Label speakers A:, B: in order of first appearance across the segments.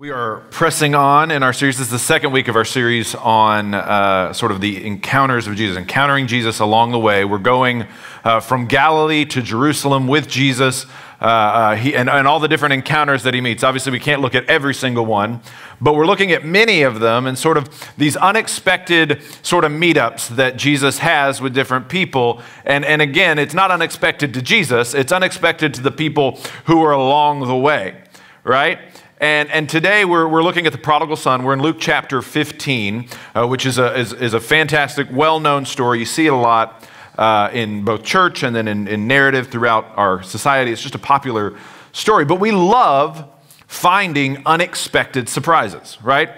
A: We are pressing on in our series. This is the second week of our series on uh, sort of the encounters of Jesus, encountering Jesus along the way. We're going uh, from Galilee to Jerusalem with Jesus uh, uh he, and, and all the different encounters that he meets. Obviously, we can't look at every single one, but we're looking at many of them and sort of these unexpected sort of meetups that Jesus has with different people. And, and again, it's not unexpected to Jesus, it's unexpected to the people who are along the way, right? And, and today we're, we're looking at the prodigal son. We're in Luke chapter 15, uh, which is a, is, is a fantastic, well known story. You see it a lot uh, in both church and then in, in narrative throughout our society. It's just a popular story. But we love finding unexpected surprises, right?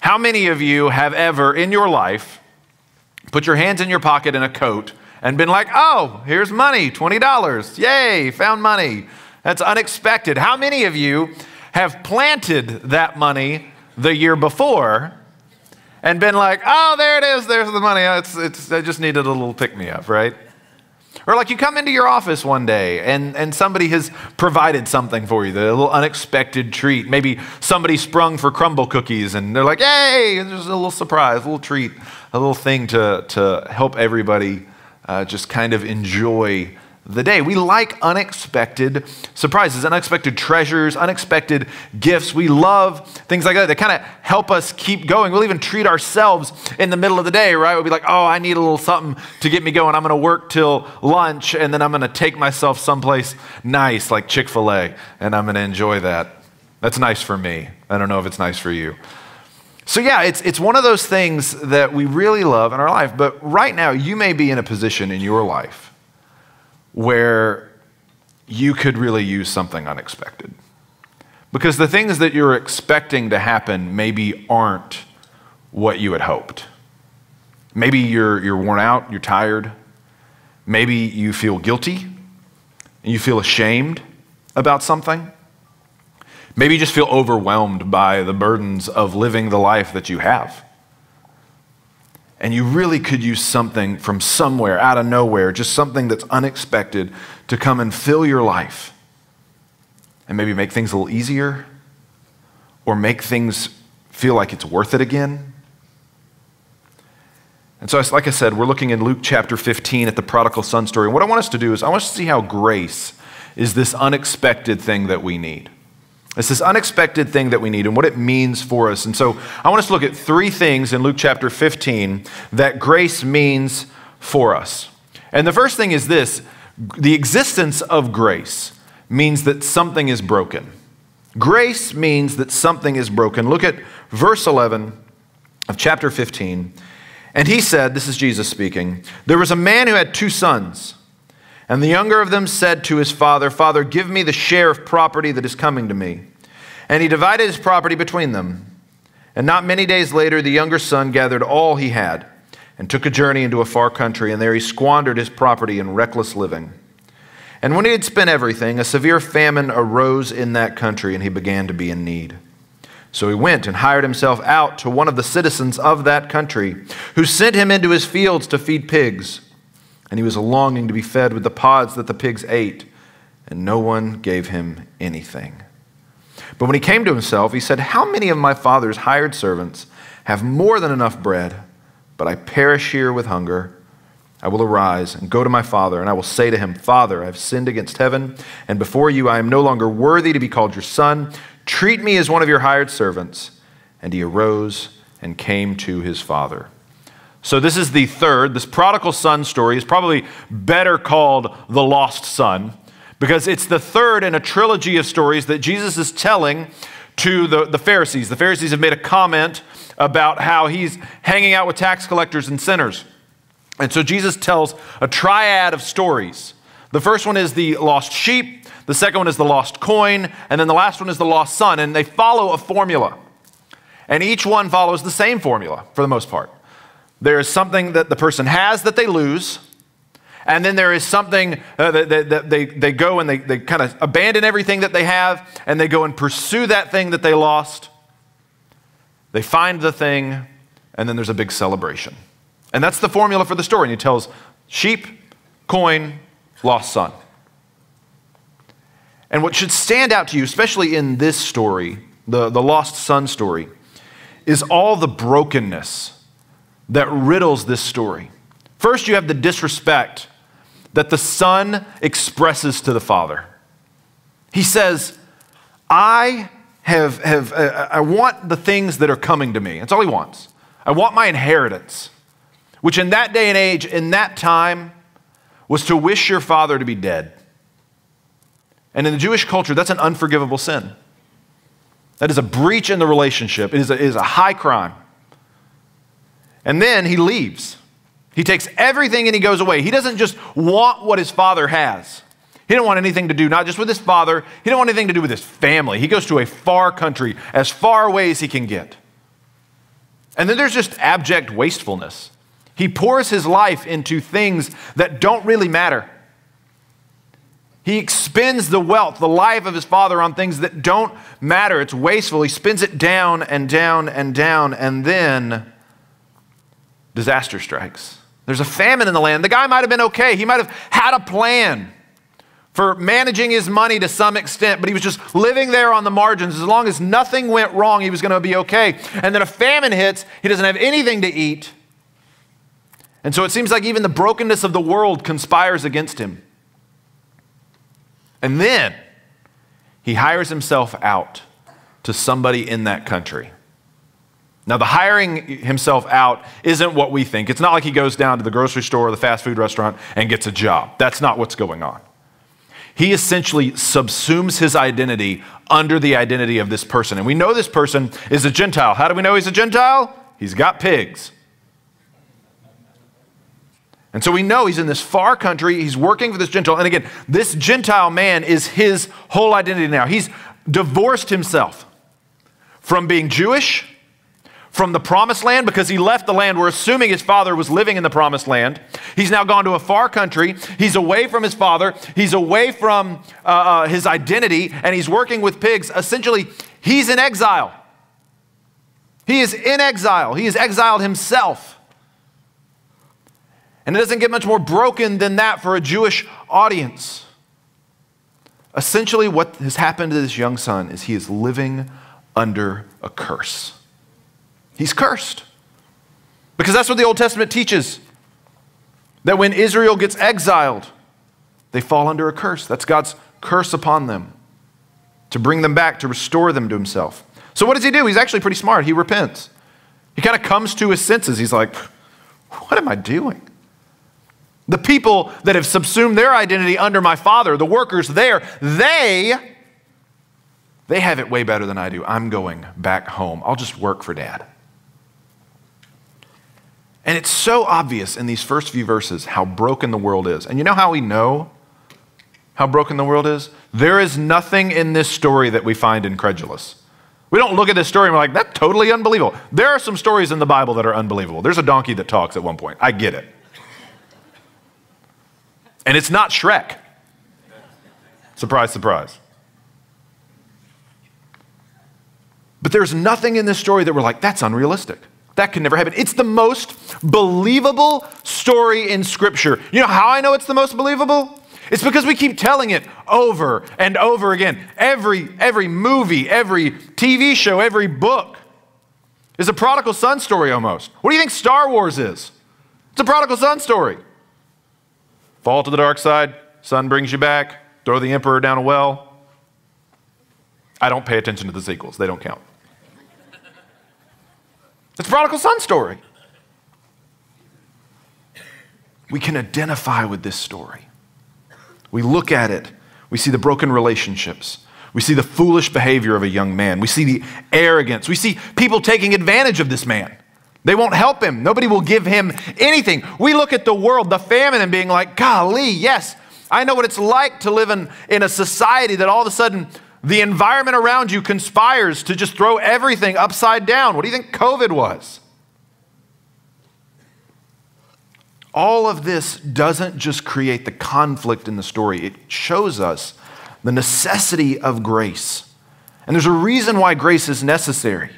A: How many of you have ever in your life put your hands in your pocket in a coat and been like, oh, here's money, $20. Yay, found money. That's unexpected. How many of you have planted that money the year before and been like, oh, there it is, there's the money. It's, it's, I just needed a little pick me up, right? Or like you come into your office one day and, and somebody has provided something for you, a little unexpected treat. Maybe somebody sprung for Crumbl cookies and they're like, hey, there's a little surprise, a little treat, a little thing to, to help everybody uh, just kind of enjoy the day. We like unexpected surprises, unexpected treasures, unexpected gifts. We love things like that that kind of help us keep going. We'll even treat ourselves in the middle of the day, right? We'll be like, oh, I need a little something to get me going. I'm going to work till lunch and then I'm going to take myself someplace nice like Chick fil A and I'm going to enjoy that. That's nice for me. I don't know if it's nice for you. So, yeah, it's, it's one of those things that we really love in our life. But right now, you may be in a position in your life where you could really use something unexpected. Because the things that you're expecting to happen maybe aren't what you had hoped. Maybe you're, you're worn out, you're tired. Maybe you feel guilty and you feel ashamed about something. Maybe you just feel overwhelmed by the burdens of living the life that you have and you really could use something from somewhere, out of nowhere, just something that's unexpected to come and fill your life and maybe make things a little easier or make things feel like it's worth it again. And so, like I said, we're looking in Luke chapter 15 at the prodigal son story. And what I want us to do is, I want us to see how grace is this unexpected thing that we need. It's this unexpected thing that we need and what it means for us. And so I want us to look at three things in Luke chapter 15 that grace means for us. And the first thing is this the existence of grace means that something is broken. Grace means that something is broken. Look at verse 11 of chapter 15. And he said, This is Jesus speaking, there was a man who had two sons. And the younger of them said to his father, Father, give me the share of property that is coming to me. And he divided his property between them. And not many days later, the younger son gathered all he had and took a journey into a far country, and there he squandered his property in reckless living. And when he had spent everything, a severe famine arose in that country, and he began to be in need. So he went and hired himself out to one of the citizens of that country, who sent him into his fields to feed pigs and he was longing to be fed with the pods that the pigs ate, and no one gave him anything. But when he came to himself, he said, How many of my father's hired servants have more than enough bread, but I perish here with hunger? I will arise and go to my father, and I will say to him, Father, I have sinned against heaven, and before you I am no longer worthy to be called your son. Treat me as one of your hired servants. And he arose and came to his father. So, this is the third. This prodigal son story is probably better called the lost son because it's the third in a trilogy of stories that Jesus is telling to the, the Pharisees. The Pharisees have made a comment about how he's hanging out with tax collectors and sinners. And so, Jesus tells a triad of stories. The first one is the lost sheep, the second one is the lost coin, and then the last one is the lost son. And they follow a formula. And each one follows the same formula for the most part. There is something that the person has that they lose. And then there is something uh, that, that, they, they go and they, they kind of abandon everything that they have and they go and pursue that thing that they lost. They find the thing, and then there's a big celebration. And that's the formula for the story. And he tells sheep, coin, lost son. And what should stand out to you, especially in this story, the, the lost son story, is all the brokenness that riddles this story. First, you have the disrespect that the son expresses to the father. He says, I have, have uh, I want the things that are coming to me. That's all he wants. I want my inheritance, which in that day and age, in that time, was to wish your father to be dead. And in the Jewish culture, that's an unforgivable sin. That is a breach in the relationship. It is a, it is a high crime. And then he leaves. He takes everything and he goes away. He doesn't just want what his father has. He didn't want anything to do, not just with his father, he didn't want anything to do with his family. He goes to a far country, as far away as he can get. And then there's just abject wastefulness. He pours his life into things that don't really matter. He expends the wealth, the life of his father, on things that don't matter. It's wasteful. He spends it down and down and down, and then disaster strikes. There's a famine in the land. The guy might have been okay. He might have had a plan for managing his money to some extent, but he was just living there on the margins. As long as nothing went wrong, he was going to be okay. And then a famine hits, he doesn't have anything to eat. And so it seems like even the brokenness of the world conspires against him. And then he hires himself out to somebody in that country. Now, the hiring himself out isn't what we think. It's not like he goes down to the grocery store or the fast food restaurant and gets a job. That's not what's going on. He essentially subsumes his identity under the identity of this person. And we know this person is a Gentile. How do we know he's a Gentile? He's got pigs. And so we know he's in this far country. He's working for this Gentile. And again, this Gentile man is his whole identity now. He's divorced himself from being Jewish, from the promised land, because he left the land. We're assuming his father was living in the promised land. He's now gone to a far country. He's away from his father. He's away from uh, uh, his identity, and he's working with pigs. Essentially, he's in exile. He is in exile. He is exiled himself. And it doesn't get much more broken than that for a Jewish audience. Essentially, what has happened to this young son is he is living under a curse. He's cursed. Because that's what the Old Testament teaches that when Israel gets exiled, they fall under a curse. That's God's curse upon them to bring them back, to restore them to himself. So, what does he do? He's actually pretty smart. He repents. He kind of comes to his senses. He's like, What am I doing? The people that have subsumed their identity under my father, the workers there, they they have it way better than I do. I'm going back home. I'll just work for dad. And it's so obvious in these first few verses how broken the world is. And you know how we know how broken the world is? There is nothing in this story that we find incredulous. We don't look at this story and we're like, that's totally unbelievable. There are some stories in the Bible that are unbelievable. There's a donkey that talks at one point. I get it. And it's not Shrek. Surprise, surprise. But there's nothing in this story that we're like, that's unrealistic. That can never happen. It's the most believable story in Scripture. You know how I know it's the most believable? It's because we keep telling it over and over again. Every, every movie, every TV show, every book is a prodigal son story almost. What do you think Star Wars is? It's a prodigal son story. Fall to the dark side, son brings you back, throw the emperor down a well. I don't pay attention to the sequels, they don't count. It's prodigal son story. We can identify with this story. We look at it, we see the broken relationships. We see the foolish behavior of a young man. We see the arrogance. We see people taking advantage of this man. They won't help him. Nobody will give him anything. We look at the world, the famine, and being like, golly, yes, I know what it's like to live in, in a society that all of a sudden the environment around you conspires to just throw everything upside down. What do you think COVID was? All of this doesn't just create the conflict in the story, it shows us the necessity of grace. And there's a reason why grace is necessary.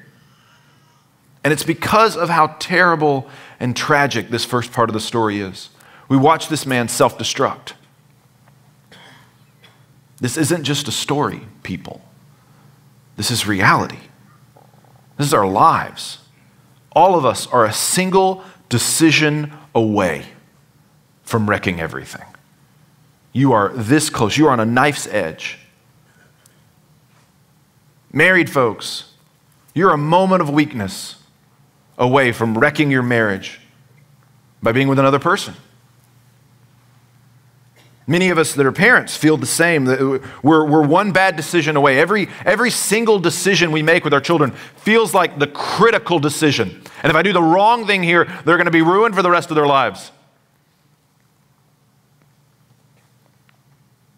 A: And it's because of how terrible and tragic this first part of the story is. We watch this man self destruct. This isn't just a story, people. This is reality. This is our lives. All of us are a single decision away from wrecking everything. You are this close. You are on a knife's edge. Married folks, you're a moment of weakness away from wrecking your marriage by being with another person. Many of us that are parents feel the same. We're, we're one bad decision away. Every, every single decision we make with our children feels like the critical decision. And if I do the wrong thing here, they're going to be ruined for the rest of their lives.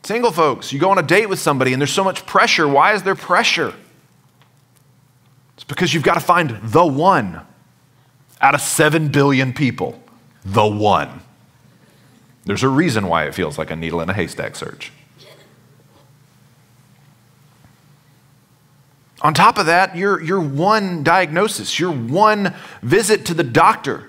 A: Single folks, you go on a date with somebody and there's so much pressure. Why is there pressure? It's because you've got to find the one out of 7 billion people. The one. There's a reason why it feels like a needle in a haystack search. On top of that, your, your one diagnosis, your one visit to the doctor,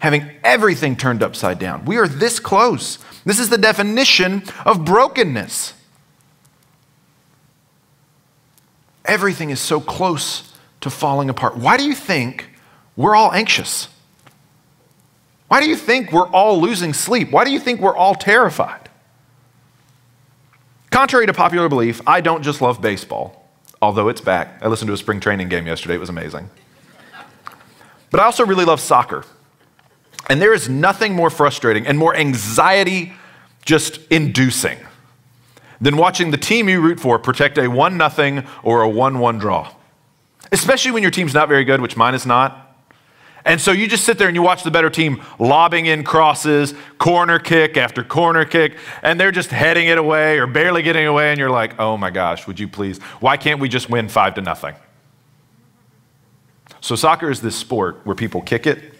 A: having everything turned upside down. We are this close. This is the definition of brokenness. Everything is so close to falling apart. Why do you think we're all anxious? Why do you think we're all losing sleep? Why do you think we're all terrified? Contrary to popular belief, I don't just love baseball, although it's back. I listened to a spring training game yesterday, it was amazing. But I also really love soccer. And there is nothing more frustrating and more anxiety just inducing than watching the team you root for protect a 1 0 or a 1 1 draw. Especially when your team's not very good, which mine is not. And so you just sit there and you watch the better team lobbing in crosses, corner kick after corner kick, and they're just heading it away or barely getting away, and you're like, oh my gosh, would you please? Why can't we just win five to nothing? So soccer is this sport where people kick it,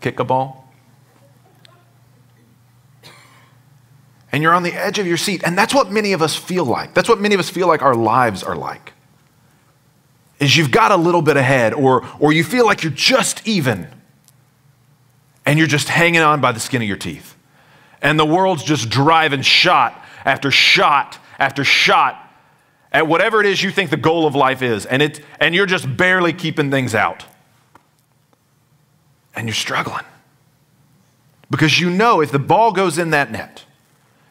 A: kick a ball, and you're on the edge of your seat. And that's what many of us feel like. That's what many of us feel like our lives are like is you've got a little bit ahead or, or you feel like you're just even and you're just hanging on by the skin of your teeth. And the world's just driving shot after shot after shot at whatever it is you think the goal of life is. And, it, and you're just barely keeping things out. And you're struggling. Because you know if the ball goes in that net,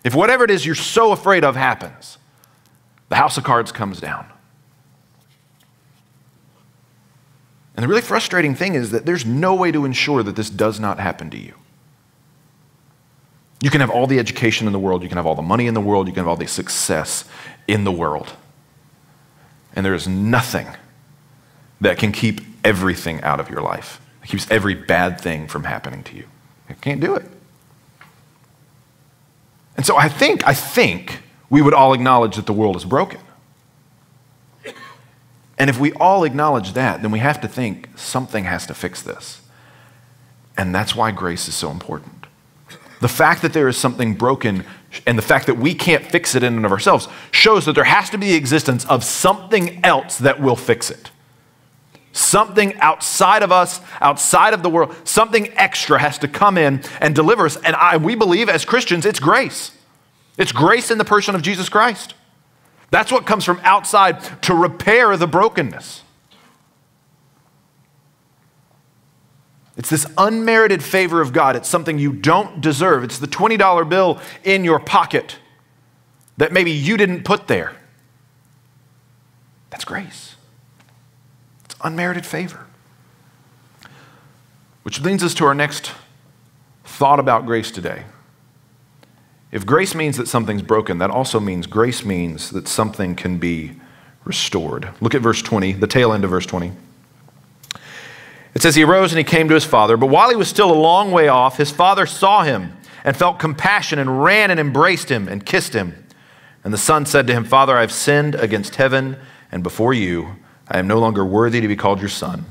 A: if whatever it is you're so afraid of happens, the house of cards comes down. And the really frustrating thing is that there's no way to ensure that this does not happen to you. You can have all the education in the world, you can have all the money in the world, you can have all the success in the world. And there is nothing that can keep everything out of your life. It keeps every bad thing from happening to you. It can't do it. And so I think, I think we would all acknowledge that the world is broken. And if we all acknowledge that, then we have to think something has to fix this. And that's why grace is so important. The fact that there is something broken and the fact that we can't fix it in and of ourselves shows that there has to be the existence of something else that will fix it. Something outside of us, outside of the world, something extra has to come in and deliver us. And I, we believe as Christians, it's grace. It's grace in the person of Jesus Christ. That's what comes from outside to repair the brokenness. It's this unmerited favor of God. It's something you don't deserve. It's the $20 bill in your pocket that maybe you didn't put there. That's grace. It's unmerited favor. Which leads us to our next thought about grace today. If grace means that something's broken, that also means grace means that something can be restored. Look at verse 20, the tail end of verse 20. It says, He arose and he came to his father, but while he was still a long way off, his father saw him and felt compassion and ran and embraced him and kissed him. And the son said to him, Father, I have sinned against heaven and before you. I am no longer worthy to be called your son.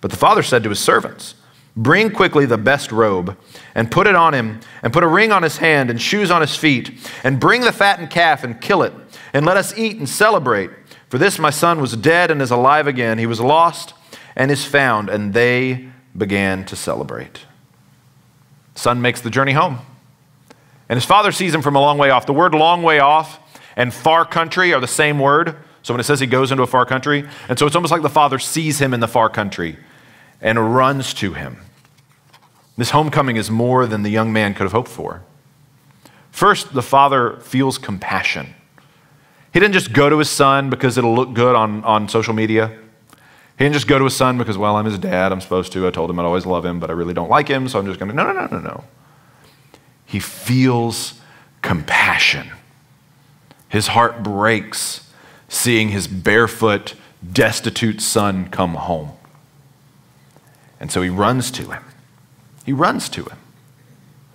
A: But the father said to his servants, Bring quickly the best robe and put it on him, and put a ring on his hand and shoes on his feet, and bring the fattened calf and kill it, and let us eat and celebrate. For this my son was dead and is alive again. He was lost and is found. And they began to celebrate. Son makes the journey home. And his father sees him from a long way off. The word long way off and far country are the same word. So when it says he goes into a far country, and so it's almost like the father sees him in the far country and runs to him. This homecoming is more than the young man could have hoped for. First, the father feels compassion. He didn't just go to his son because it'll look good on, on social media. He didn't just go to his son because, well, I'm his dad, I'm supposed to. I told him I'd always love him, but I really don't like him, so I'm just going to. No, no, no, no, no. He feels compassion. His heart breaks seeing his barefoot, destitute son come home. And so he runs to him. He runs to him,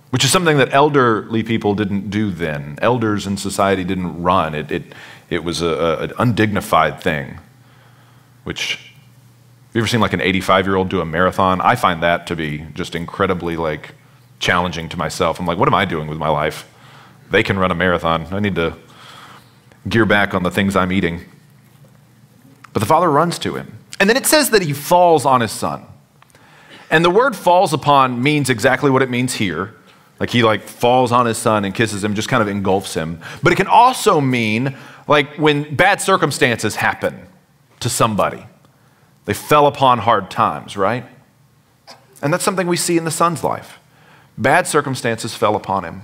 A: which is something that elderly people didn't do then. Elders in society didn't run, it, it, it was a, a, an undignified thing, which have you ever seen like an 85 year old do a marathon? I find that to be just incredibly like challenging to myself. I'm like, what am I doing with my life? They can run a marathon. I need to gear back on the things I'm eating. But the father runs to him. And then it says that he falls on his son. And the word falls upon means exactly what it means here. Like he like falls on his son and kisses him, just kind of engulfs him. But it can also mean like when bad circumstances happen to somebody. They fell upon hard times, right? And that's something we see in the son's life. Bad circumstances fell upon him.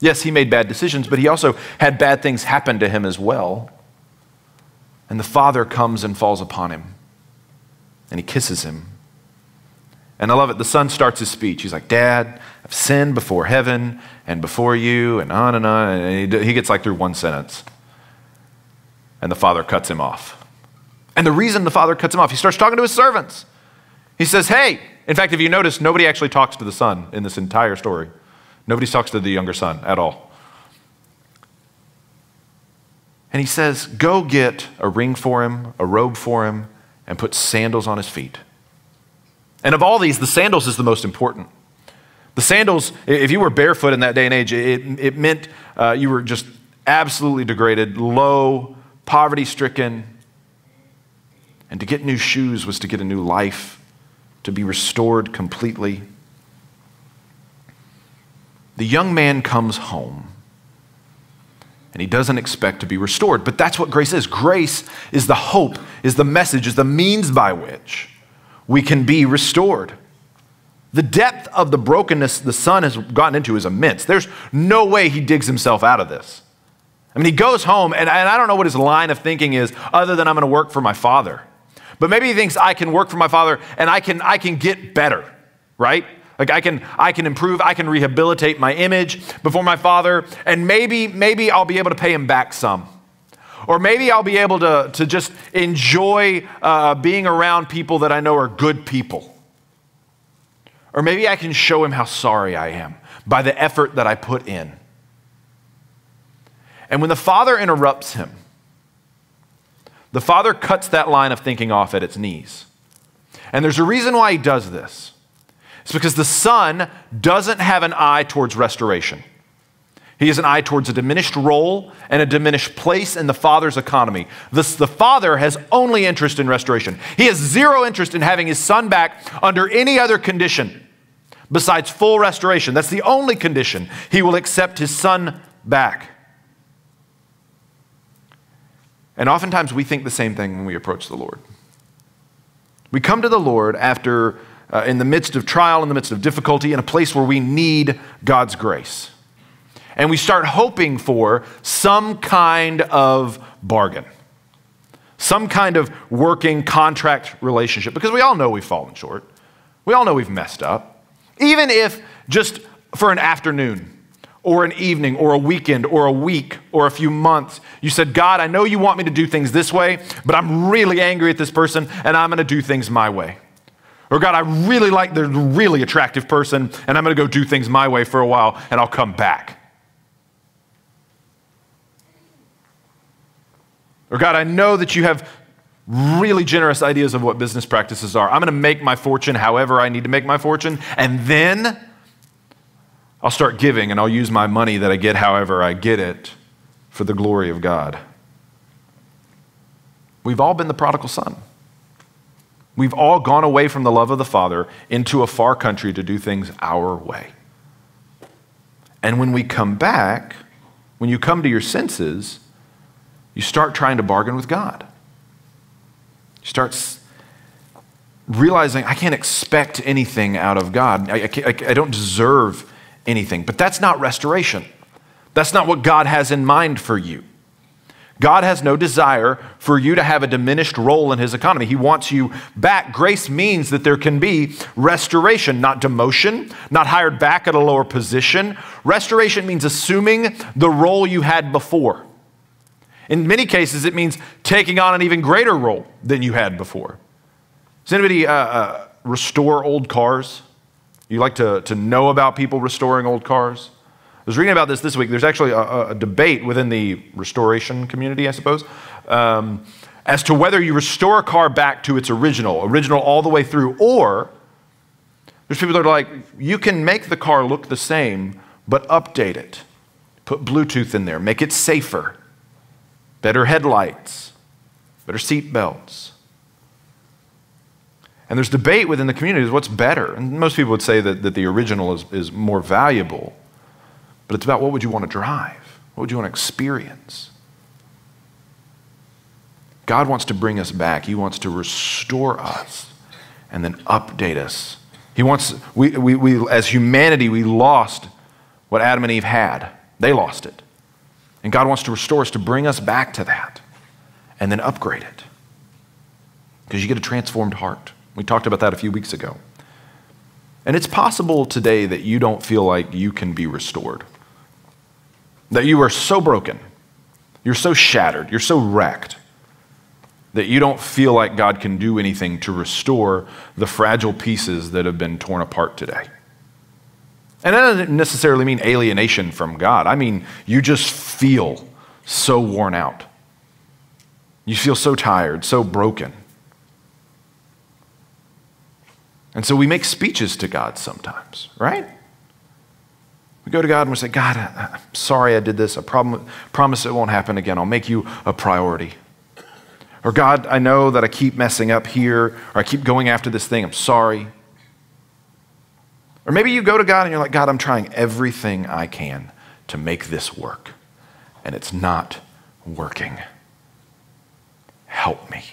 A: Yes, he made bad decisions, but he also had bad things happen to him as well. And the father comes and falls upon him, and he kisses him. And I love it. The son starts his speech. He's like, Dad, I've sinned before heaven and before you, and on and on. And he gets like through one sentence. And the father cuts him off. And the reason the father cuts him off, he starts talking to his servants. He says, Hey, in fact, if you notice, nobody actually talks to the son in this entire story. Nobody talks to the younger son at all. And he says, Go get a ring for him, a robe for him, and put sandals on his feet. And of all these, the sandals is the most important. The sandals, if you were barefoot in that day and age, it, it meant uh, you were just absolutely degraded, low, poverty stricken, and to get new shoes was to get a new life, to be restored completely. The young man comes home and he doesn't expect to be restored. But that's what grace is. Grace is the hope, is the message, is the means by which we can be restored. The depth of the brokenness the son has gotten into is immense. There's no way he digs himself out of this. I mean, he goes home, and, and I don't know what his line of thinking is other than I'm going to work for my father. But maybe he thinks I can work for my father and I can, I can get better, right? Like I can, I can improve, I can rehabilitate my image before my father, and maybe, maybe I'll be able to pay him back some. Or maybe I'll be able to, to just enjoy uh, being around people that I know are good people. Or maybe I can show him how sorry I am by the effort that I put in. And when the father interrupts him, the father cuts that line of thinking off at its knees. And there's a reason why he does this. It's because the son doesn't have an eye towards restoration. He has an eye towards a diminished role and a diminished place in the father's economy. The father has only interest in restoration. He has zero interest in having his son back under any other condition besides full restoration. That's the only condition he will accept his son back. And oftentimes we think the same thing when we approach the Lord. We come to the Lord after, uh, in the midst of trial, in the midst of difficulty, in a place where we need God's grace. And we start hoping for some kind of bargain, some kind of working contract relationship, because we all know we've fallen short. We all know we've messed up. Even if just for an afternoon, or an evening or a weekend or a week or a few months. You said, God, I know you want me to do things this way, but I'm really angry at this person and I'm going to do things my way. Or God, I really like the really attractive person and I'm going to go do things my way for a while and I'll come back. Or God, I know that you have really generous ideas of what business practices are. I'm going to make my fortune however I need to make my fortune and then I'll start giving and I'll use my money that I get however I get it for the glory of God. We've all been the prodigal son. We've all gone away from the love of the Father into a far country to do things our way. And when we come back, when you come to your senses, you start trying to bargain with God. You start realizing I can't expect anything out of God. I, I, I, don't deserve anything. But that's not restoration. That's not what God has in mind for you. God has no desire for you to have a diminished role in his economy. He wants you back. Grace means that there can be restoration, not demotion, not hired back at a lower position. Restoration means assuming the role you had before. In many cases, it means taking on an even greater role than you had before. Does anybody uh, uh, restore old cars? You like to, to know about people restoring old cars? I was reading about this this week. There's actually a, a debate within the restoration community, I suppose, um, as to whether you restore a car back to its original, original all the way through, or there's people that are like, you can make the car look the same, but update it. Put Bluetooth in there, make it safer, better headlights, better seat belts. And there's debate within the community what's better. And most people would say that, that the original is, is more valuable. But it's about what would you want to drive? What would you want to experience? God wants to bring us back. He wants to restore us and then update us. He wants, we, we, we, as humanity, we lost what Adam and Eve had. They lost it. And God wants to restore us to bring us back to that and then upgrade it. Because you get a transformed heart. We talked about that a few weeks ago. And it's possible today that you don't feel like you can be restored. That you are so broken, you're so shattered, you're so wrecked, that you don't feel like God can do anything to restore the fragile pieces that have been torn apart today. And that doesn't necessarily mean alienation from God. I mean, you just feel so worn out. You feel so tired, so broken. And so we make speeches to God sometimes, right? We go to God and we say, God, I'm sorry I did this. I prom- promise it won't happen again. I'll make you a priority. Or, God, I know that I keep messing up here, or I keep going after this thing. I'm sorry. Or maybe you go to God and you're like, God, I'm trying everything I can to make this work, and it's not working. Help me.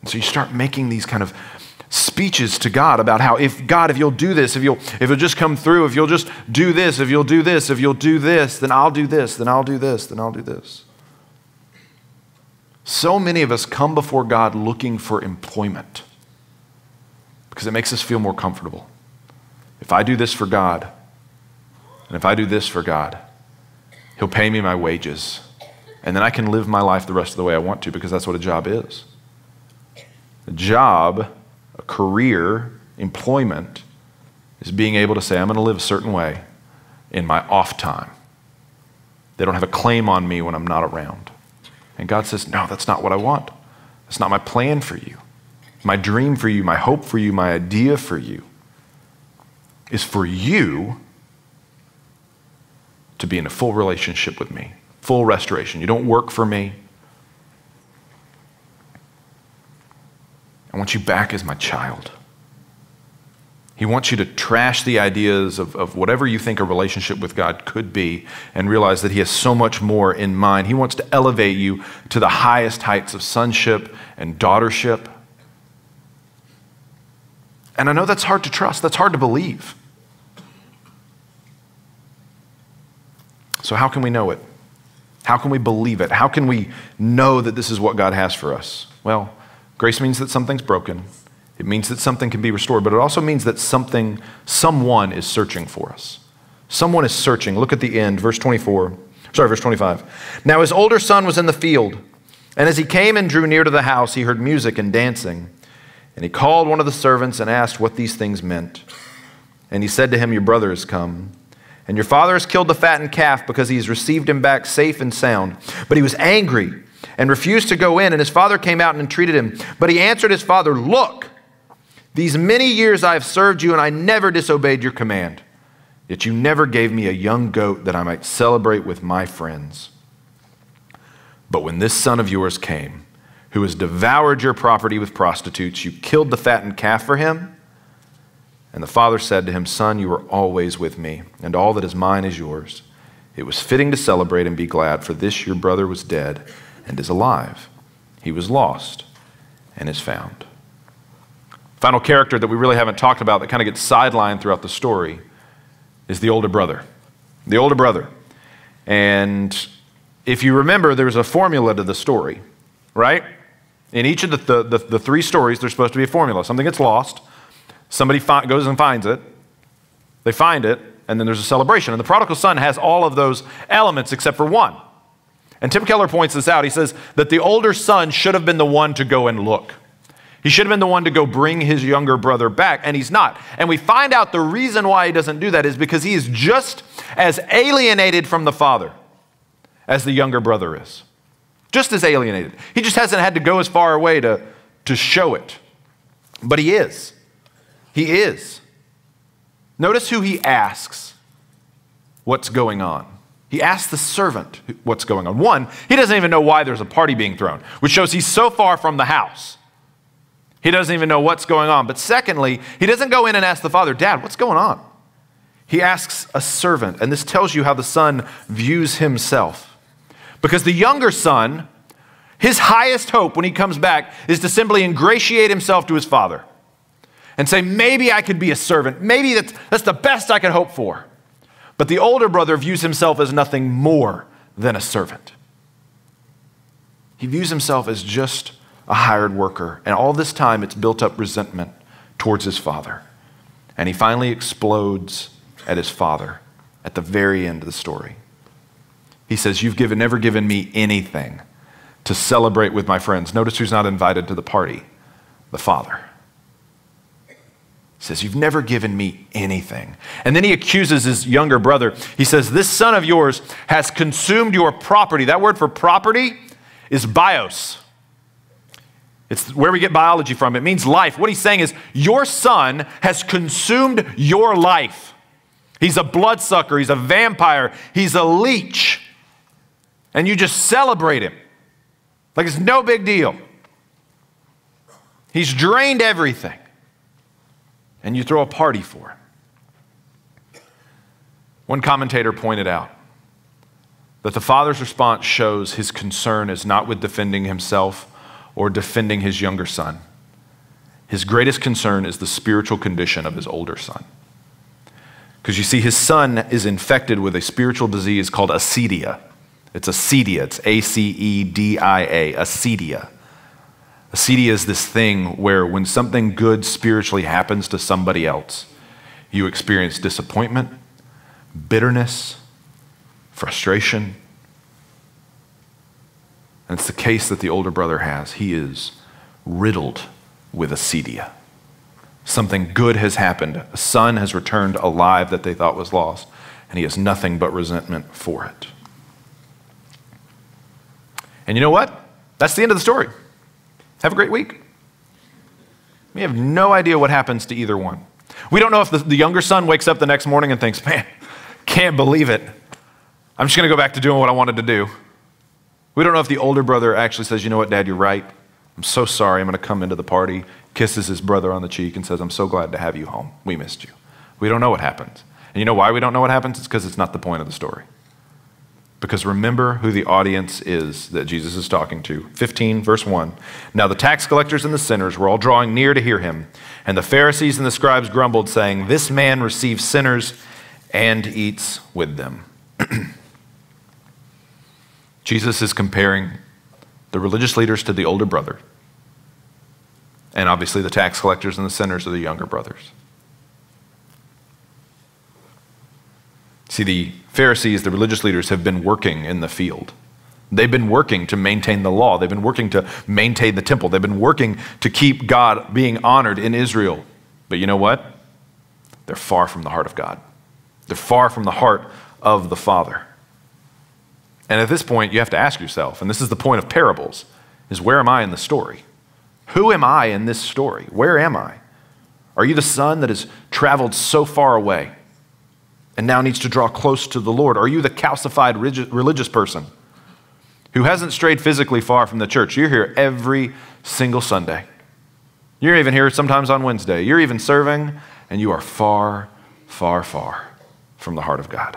A: And so you start making these kind of speeches to God about how if God, if you'll do this, if you'll if you'll just come through, if you'll just do this, if you'll do this, if you'll do this, then I'll do this, then I'll do this, then I'll do this. So many of us come before God looking for employment because it makes us feel more comfortable. If I do this for God, and if I do this for God, He'll pay me my wages. And then I can live my life the rest of the way I want to because that's what a job is. A job a career, employment, is being able to say, I'm going to live a certain way in my off time. They don't have a claim on me when I'm not around. And God says, No, that's not what I want. That's not my plan for you. My dream for you, my hope for you, my idea for you is for you to be in a full relationship with me, full restoration. You don't work for me. I want you back as my child. He wants you to trash the ideas of, of whatever you think a relationship with God could be and realize that He has so much more in mind. He wants to elevate you to the highest heights of sonship and daughtership. And I know that's hard to trust, that's hard to believe. So, how can we know it? How can we believe it? How can we know that this is what God has for us? Well, Grace means that something's broken. It means that something can be restored, but it also means that something, someone is searching for us. Someone is searching. Look at the end, verse 24. Sorry, verse 25. Now his older son was in the field, and as he came and drew near to the house, he heard music and dancing. And he called one of the servants and asked what these things meant. And he said to him, Your brother has come. And your father has killed the fattened calf because he has received him back safe and sound. But he was angry and refused to go in. And his father came out and entreated him. But he answered his father, Look, these many years I have served you, and I never disobeyed your command. Yet you never gave me a young goat that I might celebrate with my friends. But when this son of yours came, who has devoured your property with prostitutes, you killed the fattened calf for him. And the father said to him, Son, you are always with me, and all that is mine is yours. It was fitting to celebrate and be glad, for this your brother was dead and is alive. He was lost and is found. Final character that we really haven't talked about that kind of gets sidelined throughout the story is the older brother. The older brother. And if you remember, there's a formula to the story, right? In each of the, the, the, three stories, there's supposed to be a formula. Something gets lost, somebody fi- goes and finds it, they find it, and then there's a celebration. And the prodigal son has all of those elements except for one. And Tim Keller points this out. He says that the older son should have been the one to go and look. He should have been the one to go bring his younger brother back, and he's not. And we find out the reason why he doesn't do that is because he is just as alienated from the father as the younger brother is. Just as alienated. He just hasn't had to go as far away to, to show it. But he is. He is. Notice who he asks what's going on. He asks the servant what's going on. One, he doesn't even know why there's a party being thrown, which shows he's so far from the house. He doesn't even know what's going on. But secondly, he doesn't go in and ask the father, Dad, what's going on? He asks a servant, and this tells you how the son views himself. Because the younger son, his highest hope when he comes back is to simply ingratiate himself to his father and say, maybe I could be a servant. Maybe that's, that's the best I could hope for. But the older brother views himself as nothing more than a servant. He views himself as just a hired worker. And all this time, it's built up resentment towards his father. And he finally explodes at his father at the very end of the story. He says, You've given, never given me anything to celebrate with my friends. Notice who's not invited to the party the father. He says, You've never given me anything. And then he accuses his younger brother. He says, This son of yours has consumed your property. That word for property is bios. It's where we get biology from. It means life. What he's saying is, Your son has consumed your life. He's a bloodsucker, he's a vampire, he's a leech. And you just celebrate him like it's no big deal. He's drained everything and you throw a party for him. One commentator pointed out that the father's response shows his concern is not with defending himself or defending his younger son. His greatest concern is the spiritual condition of his older son. Because you see, his son is infected with a spiritual disease called acedia. It's acedia. It's A C E D I A, acedia. Acedia is this thing where when something good spiritually happens to somebody else, you experience disappointment, bitterness, frustration. And it's the case that the older brother has. He is riddled with acedia. Something good has happened. A son has returned alive that they thought was lost, and he has nothing but resentment for it. And you know what? That's the end of the story. Have a great week. We have no idea what happens to either one. We don't know if the, the younger son wakes up the next morning and thinks, man, can't believe it. I'm just going to go back to doing what I wanted to do. We don't know if the older brother actually says, you know what, dad, you're right. I'm so sorry. I'm going to come into the party, kisses his brother on the cheek, and says, I'm so glad to have you home. We missed you. We don't know what happens. And you know why we don't know what happens? It's because it's not the point of the story. Because remember who the audience is that Jesus is talking to. 15, verse 1. Now the tax collectors and the sinners were all drawing near to hear him. And the Pharisees and the scribes grumbled, saying, This man receives sinners and eats with them. Jesus is comparing the religious leaders to the older brother. And obviously, the tax collectors and the sinners are the younger brothers. See, the Pharisees, the religious leaders, have been working in the field. They've been working to maintain the law. They've been working to maintain the temple. They've been working to keep God being honored in Israel. But you know what? They're far from the heart of God. They're far from the heart of the Father. And at this point, you have to ask yourself, and this is the point of parables, is where am I in the story? Who am I in this story? Where am I? Are you the son that has traveled so far away? And now needs to draw close to the Lord? Are you the calcified religious person who hasn't strayed physically far from the church? You're here every single Sunday. You're even here sometimes on Wednesday. You're even serving, and you are far, far, far from the heart of God.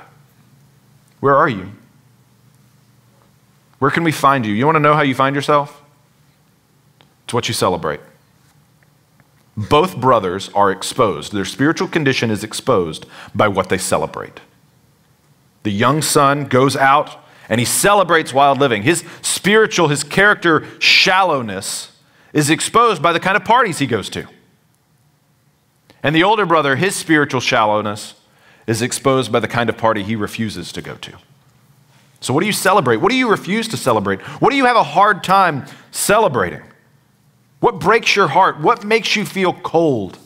A: Where are you? Where can we find you? You want to know how you find yourself? It's what you celebrate. Both brothers are exposed. Their spiritual condition is exposed by what they celebrate. The young son goes out and he celebrates wild living. His spiritual, his character shallowness is exposed by the kind of parties he goes to. And the older brother, his spiritual shallowness is exposed by the kind of party he refuses to go to. So, what do you celebrate? What do you refuse to celebrate? What do you have a hard time celebrating? What breaks your heart? What makes you feel cold?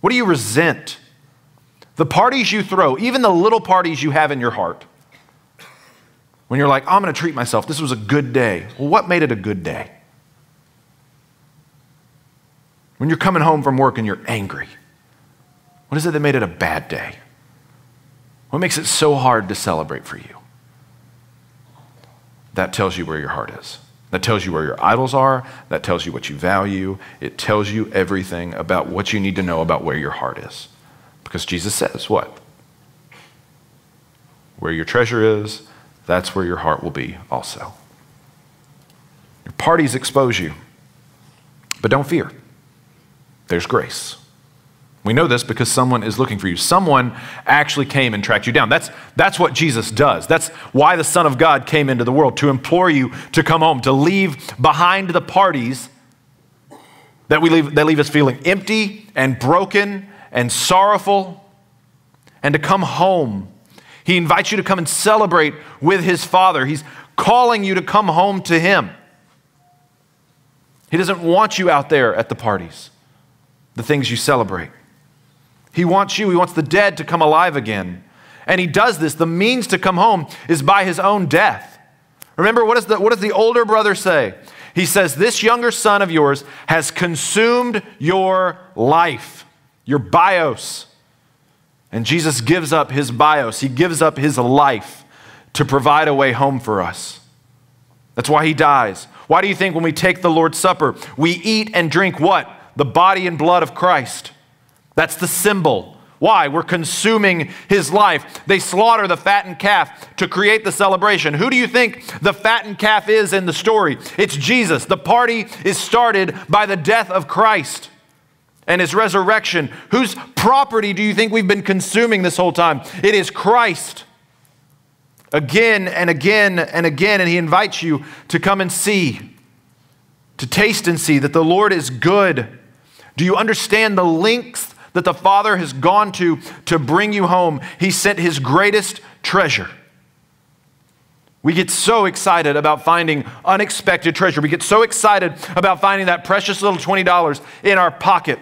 A: What do you resent? The parties you throw, even the little parties you have in your heart. When you're like, I'm going to treat myself, this was a good day. Well, what made it a good day? When you're coming home from work and you're angry, what is it that made it a bad day? What makes it so hard to celebrate for you? That tells you where your heart is. That tells you where your idols are. That tells you what you value. It tells you everything about what you need to know about where your heart is. Because Jesus says, what? Where your treasure is, that's where your heart will be also. Your parties expose you. But don't fear, there's grace. We know this because someone is looking for you. Someone actually came and tracked you down. That's, that's what Jesus does. That's why the Son of God came into the world to implore you to come home, to leave behind the parties that, we leave, that leave us feeling empty and broken and sorrowful, and to come home. He invites you to come and celebrate with His Father. He's calling you to come home to Him. He doesn't want you out there at the parties, the things you celebrate. He wants you, he wants the dead to come alive again. And he does this. The means to come home is by his own death. Remember, what, is the, what does the older brother say? He says, This younger son of yours has consumed your life, your bios. And Jesus gives up his bios, he gives up his life to provide a way home for us. That's why he dies. Why do you think when we take the Lord's Supper, we eat and drink what? The body and blood of Christ. That's the symbol. Why? We're consuming his life. They slaughter the fattened calf to create the celebration. Who do you think the fattened calf is in the story? It's Jesus. The party is started by the death of Christ and his resurrection. Whose property do you think we've been consuming this whole time? It is Christ. Again and again and again. And he invites you to come and see, to taste and see that the Lord is good. Do you understand the lengths that the Father has gone to to bring you home. He sent His greatest treasure. We get so excited about finding unexpected treasure. We get so excited about finding that precious little $20 in our pocket.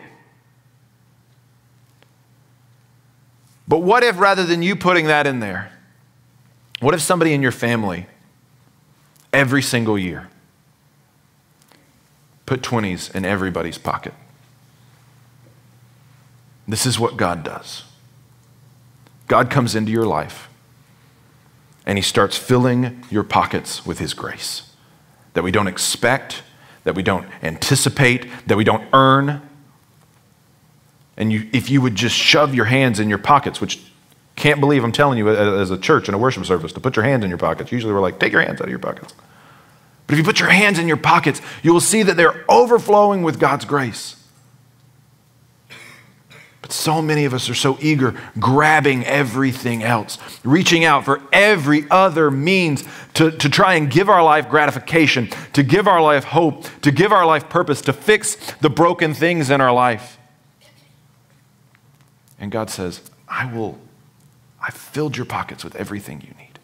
A: But what if rather than you putting that in there, what if somebody in your family every single year put 20s in everybody's pocket? This is what God does God comes into your life and He starts filling your pockets with His grace that we don't expect, that we don't anticipate, that we don't earn. And you, if you would just shove your hands in your pockets, which can't believe I'm telling you as a church in a worship service to put your hands in your pockets. Usually we're like, take your hands out of your pockets. But if you put your hands in your pockets, you will see that they're overflowing with God's grace. But so many of us are so eager, grabbing everything else, reaching out for every other means to, to try and give our life gratification, to give our life hope, to give our life purpose, to fix the broken things in our life. And God says, I will, I've filled your pockets with everything you need.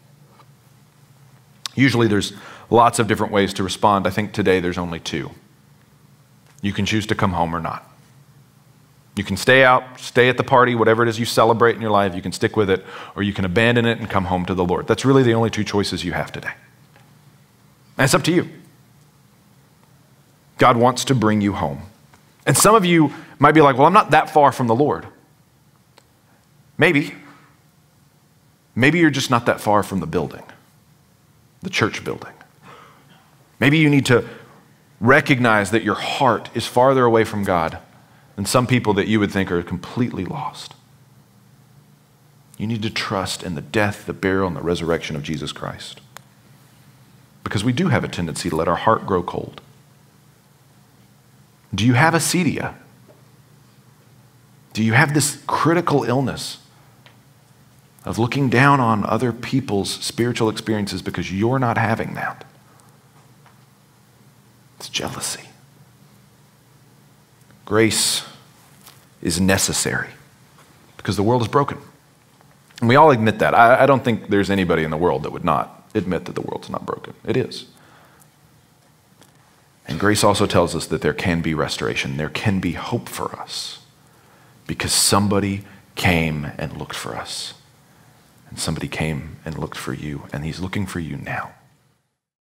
A: Usually there's lots of different ways to respond. I think today there's only two. You can choose to come home or not. You can stay out, stay at the party, whatever it is you celebrate in your life, you can stick with it, or you can abandon it and come home to the Lord. That's really the only two choices you have today. And it's up to you. God wants to bring you home. And some of you might be like, well, I'm not that far from the Lord. Maybe. Maybe you're just not that far from the building, the church building. Maybe you need to recognize that your heart is farther away from God and some people that you would think are completely lost. You need to trust in the death, the burial, and the resurrection of Jesus Christ. Because we do have a tendency to let our heart grow cold. Do you have acedia? Do you have this critical illness of looking down on other people's spiritual experiences because you're not having that? It's jealousy. Grace is necessary because the world is broken. And we all admit that. I, I, don't think there's anybody in the world that would not admit that the world's not broken. It is. And grace also tells us that there can be restoration, there can be hope for us because somebody came and looked for us. And somebody came and looked for you, and he's looking for you now.